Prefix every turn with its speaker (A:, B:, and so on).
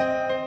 A: you